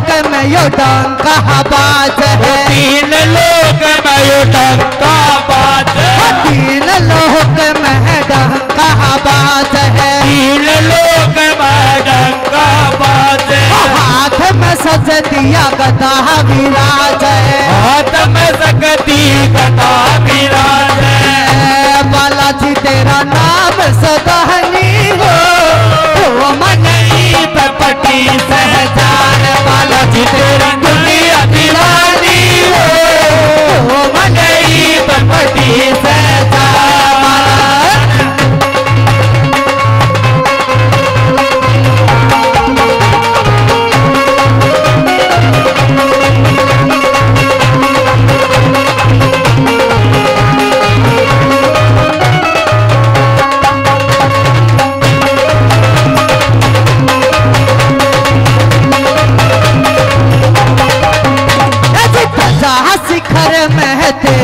यो डंका बाज है। तीन लोग में यो डंका बाज है तीन लोग में डंका बाज है। तीन लोग में डंका बाज है। हाथ में सज दिया गदा विराज है।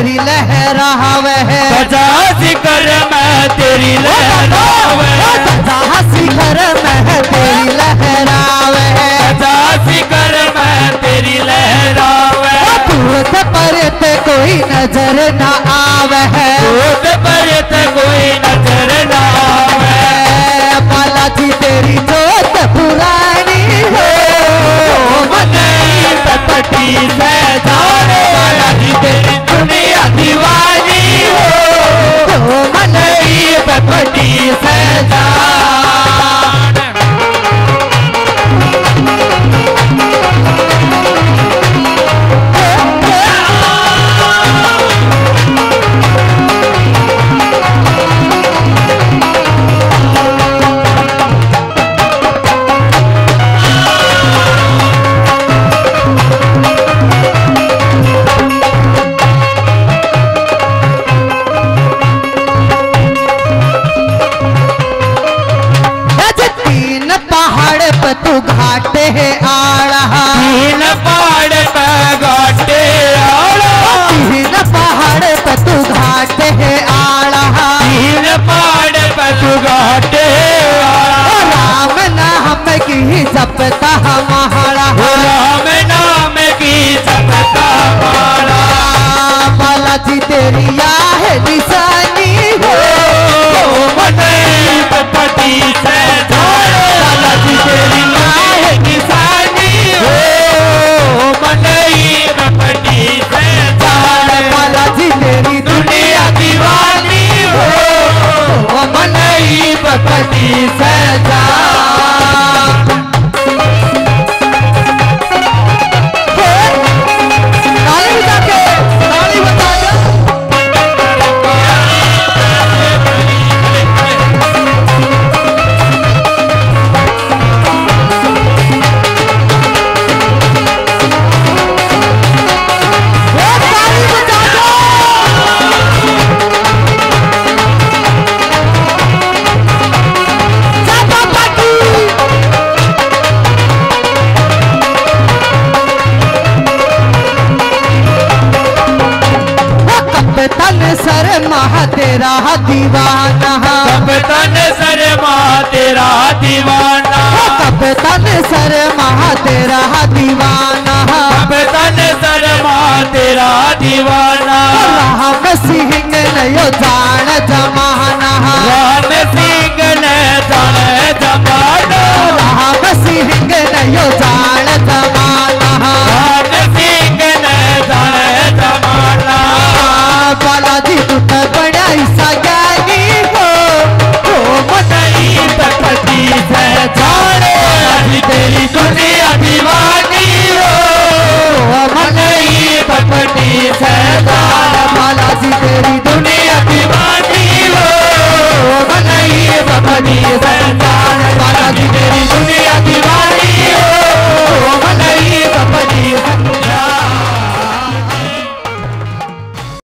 तेरी लहरावे है। सजा शिखर में तेरी लहरावे सजा शिखर में तेरी लहरावे है। सजा शिखर में तेरी लहरावे दूर से परे ते कोई नज़र ना आवे है। पहाड़ पे तू घाटे है आड़ा। तीन पहाड़ पे गाटे आड़ा। तीन पहाड़ पे तू घाटे है आड़ा। तीन पहाड़ पे तू गाटे आड़ा राम नाम की जपता हमारा। राम नाम की जपता मारा बालाजी तेरी या है निशानी मनई महा तेरा दीवाना। कब तन सर माँ तेरा दीवाना। कब तन सर महा तेरा दीवाना। कब तन सर माँ तेरा दीवाना। राम सिंह नयो जान जमाना